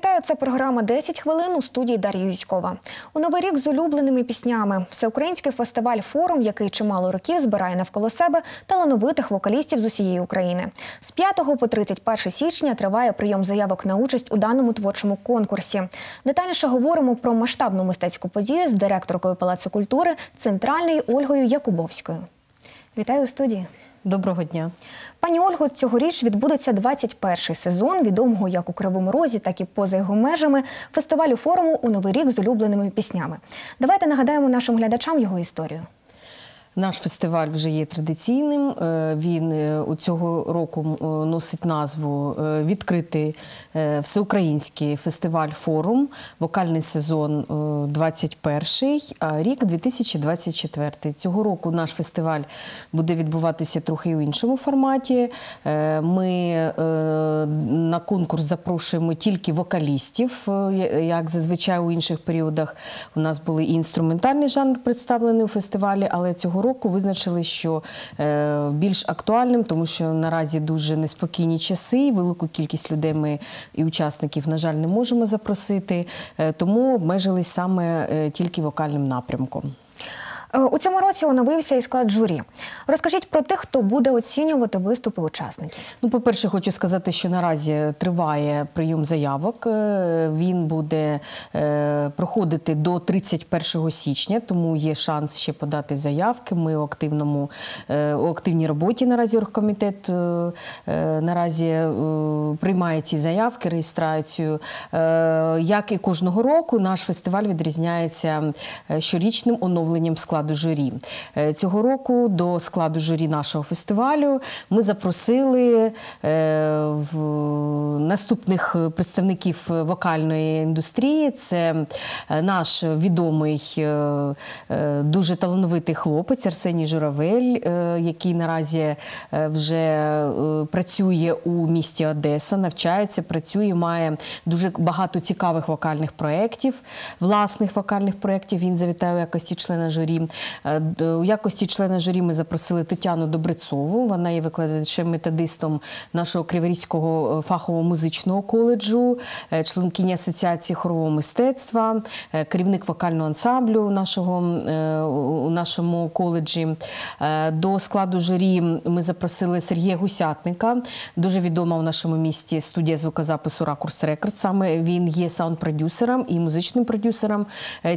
Вітаю, це програма «10 хвилин у студії Дар'я Юськова. У новий рік з улюбленими піснями. Всеукраїнський фестиваль форум, який чимало років збирає навколо себе талановитих вокалістів з усієї України. З 5 по 31 січня триває прийом заявок на участь у даному творчому конкурсі. Детальніше говоримо про масштабну мистецьку подію з директоркою Палацу культури Центральної Ольгою Якубовською. Вітаю у студії. Доброго дня. Пані Ольго, цьогоріч відбудеться 21-й сезон відомого як у Кривому Розі, так і поза його межами фестивалю форуму у Новий рік з улюбленими піснями. Давайте нагадаємо нашим глядачам його історію. Наш фестиваль вже є традиційним. Е, Він е, у цього року е, носить назву Відкритий всеукраїнський фестиваль форум, вокальний сезон 21 а рік 2024. Цього року наш фестиваль буде відбуватися трохи у іншому форматі. Ми на конкурс запрошуємо тільки вокалістів, як зазвичай у інших періодах. У нас були і інструментальний жанр представлений у фестивалі, але цього року визначили, що е, більш актуальним, тому що наразі дуже неспокійні часи. Велику кількість людей ми і учасників, на жаль, не можемо запросити, е, тому обмежились саме е, тільки вокальним напрямком. У цьому році оновився і склад журі. Розкажіть про тих, хто буде оцінювати виступи учасників. Ну, по-перше, хочу сказати, що наразі триває прийом заявок. Він буде проходити до 31 січня, тому є шанс ще подати заявки. Ми у активному у активній роботі наразі оргкомітет наразі приймає ці заявки, реєстрацію. Як і кожного року, наш фестиваль відрізняється щорічним оновленням складу складу журі. Е, цього року до складу журі нашого фестивалю ми запросили е, наступних представників вокальної індустрії. Це е, наш відомий дуже талановитий хлопець Арсеній Журавель, який наразі вже працює у місті Одеса, навчається, працює, має дуже багато цікавих вокальних проєктів, власних вокальних проєктів. Він завітає у якості члена журі. Е, у якості члена журі ми запросили Тетяну Добрецову. Вона є викладачем методистом нашого Криворізького е, фахового музичного коледжу, е, членкиня асоціації хорового мистецтва, керівник вокального ансамблю нашого, у нашому коледжі. До складу журі ми запросили Сергія Гусятника, дуже відома в нашому місті студія звукозапису Ракурс Рекорд. Саме він є саунд-продюсером і музичним продюсером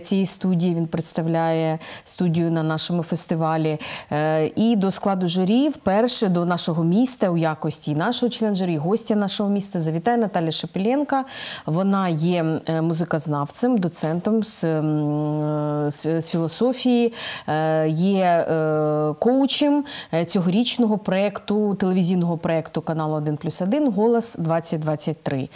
цієї студії. Він представляє студію студію на нашому фестивалі. Е, і до складу журі вперше до нашого міста у якості нашого член журі, гостя нашого міста завітає Наталя Шепеленка. Вона є е, музикознавцем, доцентом з, з, з філософії, е, є коучем цьогорічного проєкту, телевізійного проєкту каналу 1 плюс 1 Голос 2023.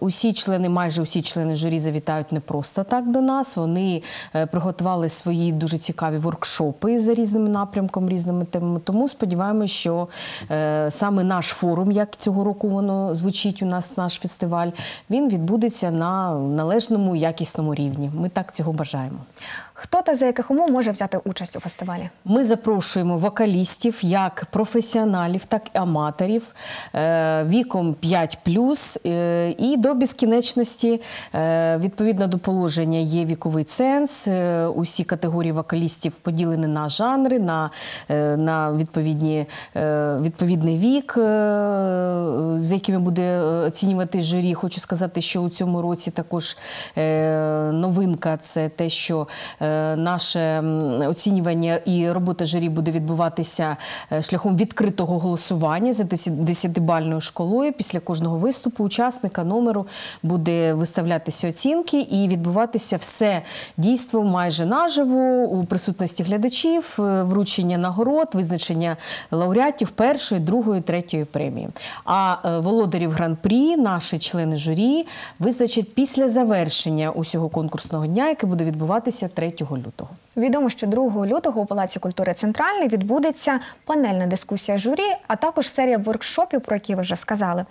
Усі члени, майже усі члени журі завітають не просто так до нас. Вони приготували свої дуже цікаві воркшопи за різними напрямками, різними темами. Тому сподіваємося, що е, саме наш форум, як цього року воно звучить у нас, наш фестиваль, він відбудеться на належному якісному рівні. Ми так цього бажаємо. Хто та за яких умов може взяти участь у фестивалі? Ми запрошуємо вокалістів як професіоналів, так і аматорів е, віком 5+, е, і до безкінечності. Відповідно до положення є віковий ценз. Усі категорії вокалістів поділені на жанри, на на відповідні, відповідний вік, з якими буде оцінювати журі. Хочу сказати, що у цьому році також новинка це те, що наше оцінювання і робота журі буде відбуватися е, шляхом відкритого голосування за 10-бальною школою. Після кожного виступу учасника номеру буде виставлятися оцінки і відбуватися все дійство майже наживо у присутності глядачів, е, вручення нагород, визначення лауреатів першої, другої, третьої премії. А е, володарів гран-прі, наші члени журі, визначать після завершення усього конкурсного дня, який буде відбуватися 3 лютого. Відомо, що 2 лютого у Палаці культури Центральний відбудеться панельна дискусія журі, а також серія воркшопів, про які ви вже сказали.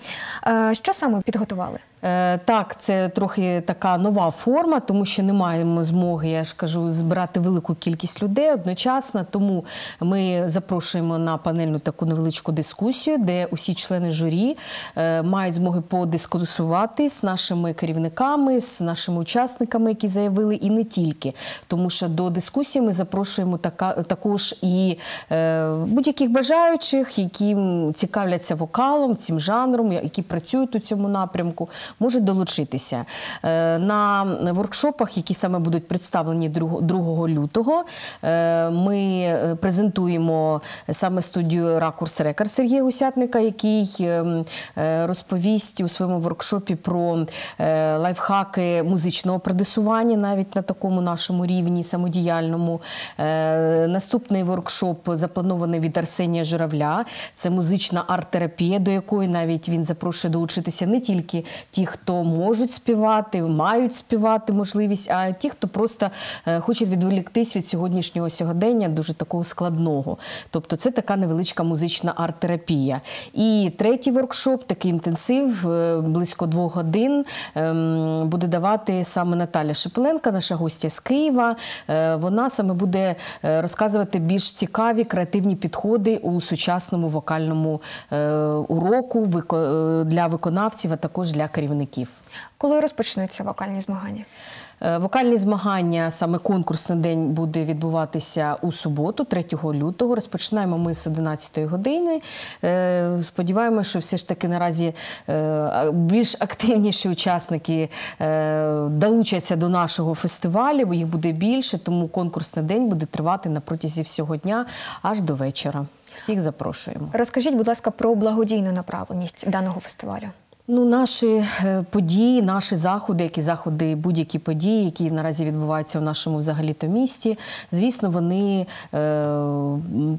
Е, що саме підготували? Е, Так, це трохи така нова форма, тому що не маємо змоги, я ж кажу, збирати велику кількість людей одночасно. Тому ми запрошуємо на панельну таку невеличку дискусію, де усі члени журі е, мають змоги подискусувати з нашими керівниками, з нашими учасниками, які заявили, і не тільки. Тому що до дискусії ми запрошуємо така, також і е, будь-яких бажаючих, які цікавляться вокалом, цим жанром, які працюють у цьому напрямку, можуть долучитися. Е, На воркшопах, які саме будуть представлені 2 2 лютого, е, ми е, презентуємо саме студію Ракурс Records Сергія Гусятника, який ем, е, розповість у своєму воркшопі про е, лайфхаки музичного продюсування навіть на такому нашому рівні самодіяльному. Е, Наступний воркшоп запланований від Арсенія Журавля. Це музична арт-терапія, до якої навіть він запрошує долучитися не тільки ті, хто можуть співати, мають співати можливість, а ті, хто просто е, хоче відволіктись від сьогоднішнього сьогодення, дуже такого складного. Тобто, це така невеличка музична арт-терапія. І третій воркшоп, такий інтенсив, е, близько двох годин, ем, буде давати саме Наталя Шепеленка, наша гостя з Києва. Вона саме буде е, розказувати більш цікаві креативні підходи у сучасному вокальному е, уроку е, для виконавців, а також для керівників. Коли розпочнуться вокальні змагання? Е, Вокальні змагання, саме конкурсний день буде відбуватися у суботу, 3 лютого. Розпочинаємо ми з 11 години. Е, Сподіваємося, що все ж таки наразі е, більш активніші учасники долучаться до нашого фестивалю, їх буде більше, тому конкурсний день буде тривати на протязі всього дня аж до вечора. Всіх запрошуємо. Розкажіть, будь ласка, про благодійну направленість даного фестивалю. Ну, наші е, події, наші заходи, які заходи, будь-які події, які наразі відбуваються у нашому взагалі-то місті, звісно, вони е,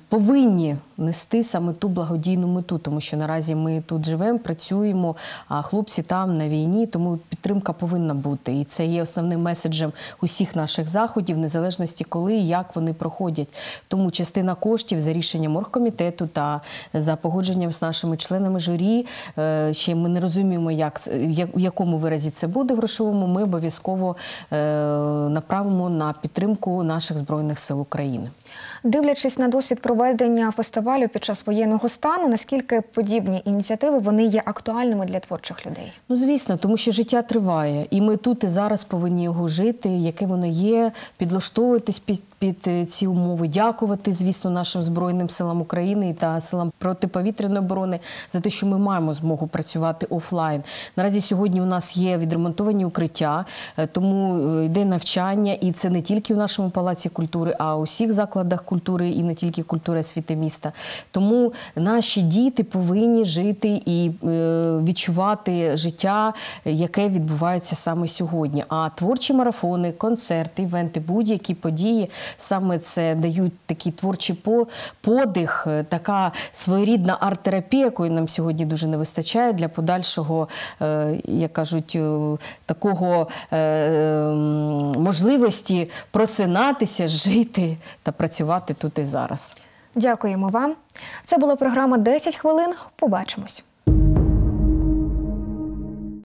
повинні нести саме ту благодійну мету, тому що наразі ми тут живемо, працюємо, а хлопці там на війні, тому підтримка повинна бути. І це є основним меседжем усіх наших заходів, незалежності коли і як вони проходять. Тому частина коштів за рішенням оргкомітету та за погодженням з нашими членами журі, е, ще ми не розуміємо, як в якому виразі це буде грошовому. Ми обов'язково е, направимо на підтримку наших збройних сил України. Дивлячись на досвід проведення фестивалю під час воєнного стану, наскільки подібні ініціативи вони є актуальними для творчих людей? Ну, звісно, тому що життя триває, і ми тут і зараз повинні його жити, яке воно є, підлаштовуватись під, під е, ці умови, дякувати, звісно, нашим збройним силам України та силам протиповітряної оборони за те, що ми маємо змогу працювати офлайн. Наразі сьогодні у нас є відремонтовані укриття, е, тому е, йде навчання, і це не тільки в нашому палаці культури, а у всіх закладах культури і не тільки культури освіти міста. Тому наші діти повинні жити і е, відчувати життя, яке відбувається саме сьогодні. А творчі марафони, концерти, івенти, будь-які події саме це дають такий творчий подих, е, така своєрідна арт-терапія, якої нам сьогодні дуже не вистачає для подальшого, е, як кажуть, такого ем, можливості просинатися, жити та працювати тут і зараз. Дякуємо вам. Це була програма «10 хвилин. Побачимось.